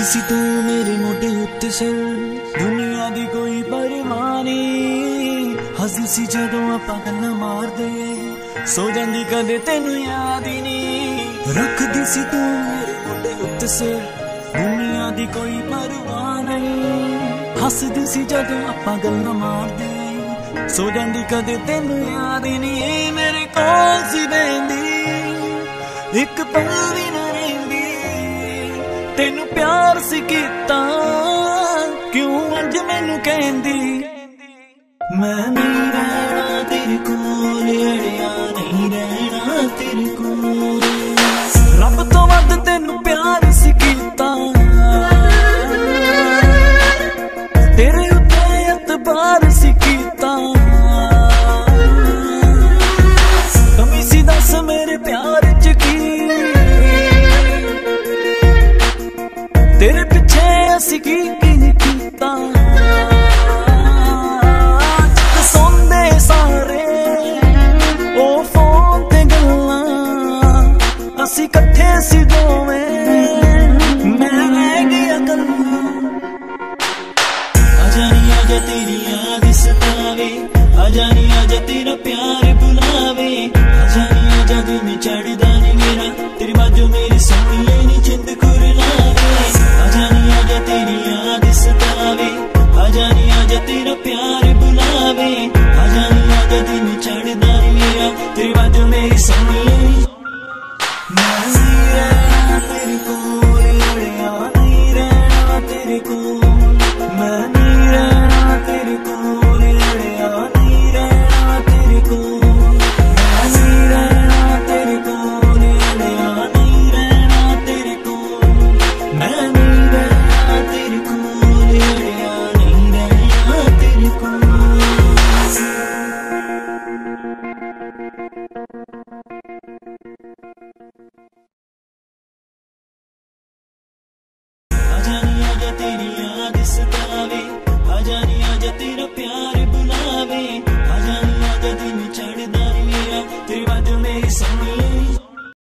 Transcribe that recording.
ਰੱਖਦੀ ਸੀ ਤੂੰ ਮੇਰੇ ਮੋਢੇ ਉੱਤੇ ਸਿਰ, ਦੁਨੀਆ ਦੀ ਕੋਈ ਪਰਵਾਹ ਨਹੀਂ। ਹੱਸਦੀ ਸੀ ਜਦੋਂ ਆਪਾਂ ਗੱਲਾਂ ਮਾਰਦੇ, ਸੋ ਜਾਂਦੀ ਕਦੇ ਤੈਨੂੰ ਯਾਦ ਹੀ ਨਹੀਂ। ਰੱਖਦੀ ਸੀ ਤੂੰ ਮੇਰੇ ਮੋਢੇ ਉੱਤੇ ਸਿਰ, ਦੁਨੀਆ ਦੀ ਕੋਈ ਪਰਵਾਹ ਨਹੀਂ। ਹੱਸਦੀ ਸੀ ਜਦੋਂ ਆਪਾਂ ਗੱਲਾਂ ਮਾਰਦੇ, ਸੋ ਜਾਂਦੀ ਕਦੇ ਤੈਨੂੰ ਯਾਦ ਹੀ ਨਹੀਂ। ਮੇਰੇ ਕੋਲ ਸੀ ਬੈਂਦੀ ਇੱਕ ਪਲ ਵੀ ਤੈਨੂੰ ਪਿਆਰ ਸੀ ਕੀਤਾ। ਕਿਉਂ ਅੱਜ ਮੈਨੂੰ ਕਹਿੰਦੀ? ਮੈਂ ਨਹੀਂ ਰਹਿਣਾ ਤੇਰੇ ਕੋਲ, ਅੜਿਆ ਨਹੀਂ ਰਹਿਣਾ ਤੇਰੇ ਕੋਲ। ਰੱਬ ਤੋਂ ਵੱਧ ਤੈਨੂੰ ਪਿਆਰ ਸੀ ਕੀਤਾ। ਤੇਰੇ ਉੱਤੇ ਇਤਬਾਰ ਸੀ ਤੇਰੇ ਪਿੱਛੇ ਅਸੀਂ ਕੀ ਕੀ ਕੀਤਾ? ਜਦ ਸੌਂਦੇ ਸਾਰੇ, ਉਹ ਫੋਨ ਤੇ ਅਸੀਂ ਇਕੱਠੇ ਸੀ ਦੋਵੇਂ। ਮੈਂ ਰਹਿ ਗਿਆ ਕੱਲਾ ਆ ਜਾਣੀ ਆ ਜਾ ਤੇਰੀ ਯਾਦ ਤੇਰਾ ਪਿਆਰ ਬੁਲਾ प्यार बुलावे